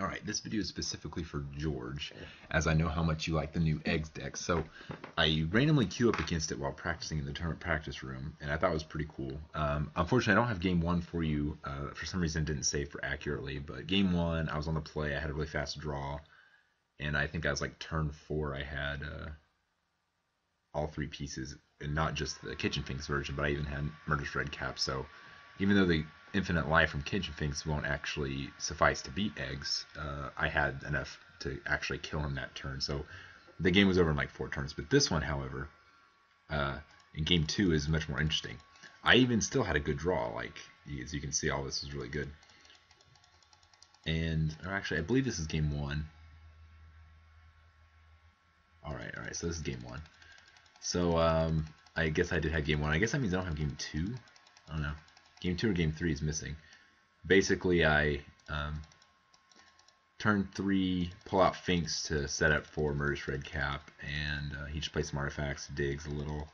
All right, this video is specifically for George, as I know how much you like the new eggs deck. So I randomly queue up against it while practicing in the tournament practice room, and I thought it was pretty cool. Um, unfortunately, I don't have game one for you. Uh, for some reason, it didn't save for accurately, but game one, I was on the play. I had a really fast draw, and I think I was like turn four. I had uh, all three pieces, and not just the Kitchen Finks version, but I even had Murderous Redcap. So even though the infinite life from Kitchen Finks won't actually suffice to beat eggs, uh, I had enough to actually kill him that turn. So the game was over in like four turns. But this one, however, uh, in game two is much more interesting. I even still had a good draw. Like as you can see, all this is really good. And or actually, I believe this is game one. All right, all right. So this is game one. So um, I guess I did have game one. I guess that means I don't have game two. I don't know. Game two or game three is missing. Basically, I um, turn three, pull out Finks to set up for Murderous Redcap, and uh, he just plays some artifacts, digs a little.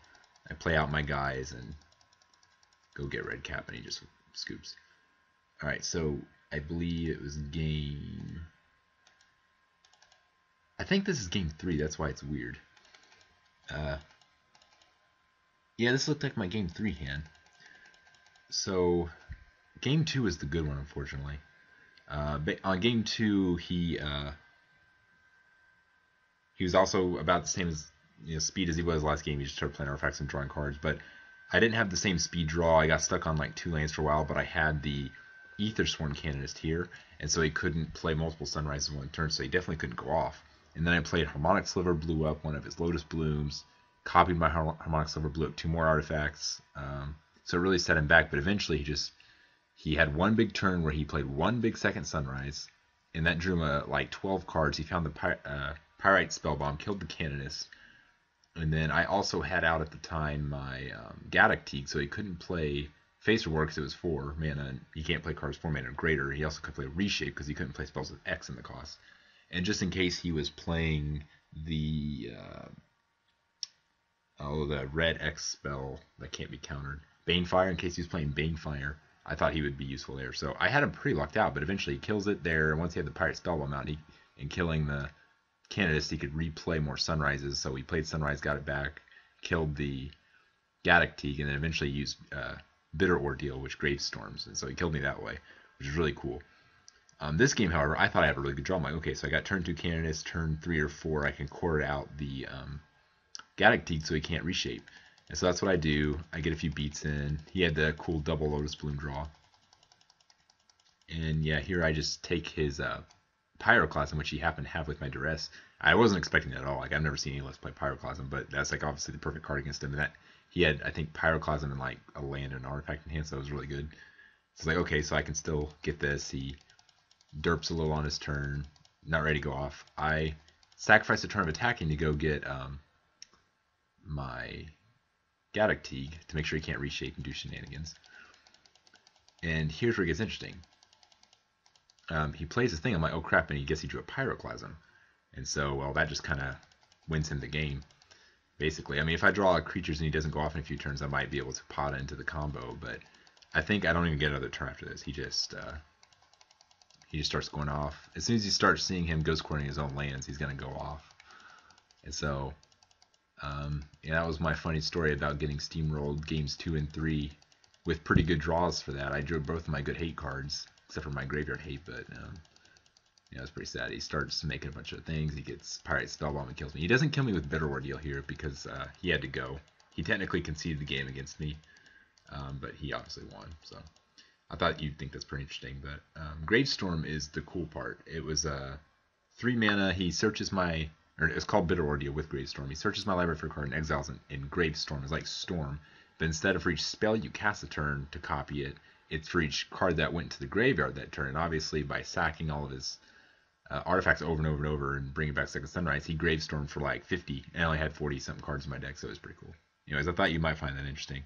I play out my guys and go get Redcap, and he just scoops. Alright, so I believe it was game. I think this is game three, that's why it's weird. Uh, yeah, this looked like my game three hand. So, game two is the good one, unfortunately. Uh, on game two, he uh, he was also about the same as you know, speed as he was last game. He just started playing artifacts and drawing cards, but I didn't have the same speed draw. I got stuck on like two lanes for a while, but I had the Aethersworn Canonist here, and so he couldn't play multiple Sunrises in one turn, so he definitely couldn't go off. And then I played Harmonic Sliver, blew up one of his Lotus Blooms, copied my Harmonic Sliver, blew up two more artifacts. Um, so it really set him back. But eventually, he just he had one big turn where he played one big second sunrise, and that drew him uh, like 12 cards. He found the Py- uh, Pyrite Spellbomb, killed the Canonist, and then I also had out at the time my um, Gaddock Teeg, so he couldn't play Faith's Reward because it was four mana. He can't play cards four mana or greater. He also could play Reshape because he couldn't play spells with X in the cost. And just in case he was playing the uh, oh the red X spell that can't be countered Banefire in case he was playing Banefire. I thought he would be useful there. So I had him pretty locked out, but eventually he kills it there. Once he had the Pyrite Spellbomb out and, he, and killing the Canonist, he could replay more Sunrises. So he played Sunrise, got it back, killed the Gaddock Teeg, and then eventually used uh, Bitter Ordeal, which Gravestorms. And so he killed me that way, which is really cool. Um, this game, however, I thought I had a really good draw. I'm like, okay, so I got turn two Canonist, turn three or four. I can court out the um, Gaddock Teeg so he can't reshape. And so that's what I do. I get a few beats in. He had the cool double Lotus Bloom draw. And yeah, here I just take his uh, Pyroclasm, which he happened to have with my Duress. I wasn't expecting that at all. Like I've never seen any list play Pyroclasm, but that's like obviously the perfect card against him. And that he had, I think, Pyroclasm and like a land and an artifact in hand, so it was really good. So it's like, okay, so I can still get this. He derps a little on his turn, not ready to go off. I sacrifice a turn of attacking to go get um, my Gaddock Teeg to make sure he can't reshape and do shenanigans. And here's where it gets interesting. Um, he plays his thing. I'm like, oh crap, and he guess he drew a Pyroclasm. And so, well, that just kind of wins him the game, basically. I mean, if I draw creatures and he doesn't go off in a few turns, I might be able to pot into the combo. But I think I don't even get another turn after this. He just uh, he just starts going off. As soon as you start seeing him Ghost Quartering his own lands, he's gonna go off. And so um, yeah, that was my funny story about getting steamrolled games two and three with pretty good draws for that. I drew both of my good hate cards, except for my graveyard hate, but um, yeah, it's pretty sad. He starts making a bunch of things. He gets Pyrite Spellbomb and kills me. He doesn't kill me with Bitter Ordeal here because uh, he had to go. He technically conceded the game against me, um, but he obviously won. So I thought you'd think that's pretty interesting. But um, Gravestorm is the cool part. It was a uh, three mana. He searches my or it's called Bitter Ordeal with Gravestorm. He searches my library for a card and exiles it in Gravestorm. It's like Storm, but instead of for each spell you cast a turn to copy it, it's for each card that went to the graveyard that turn. And obviously, by sacking all of his uh, artifacts over and over and over and bringing back Second Sunrise, he Gravestorm for like 50, and I only had 40 something cards in my deck, so it was pretty cool. Anyways, I thought you might find that interesting.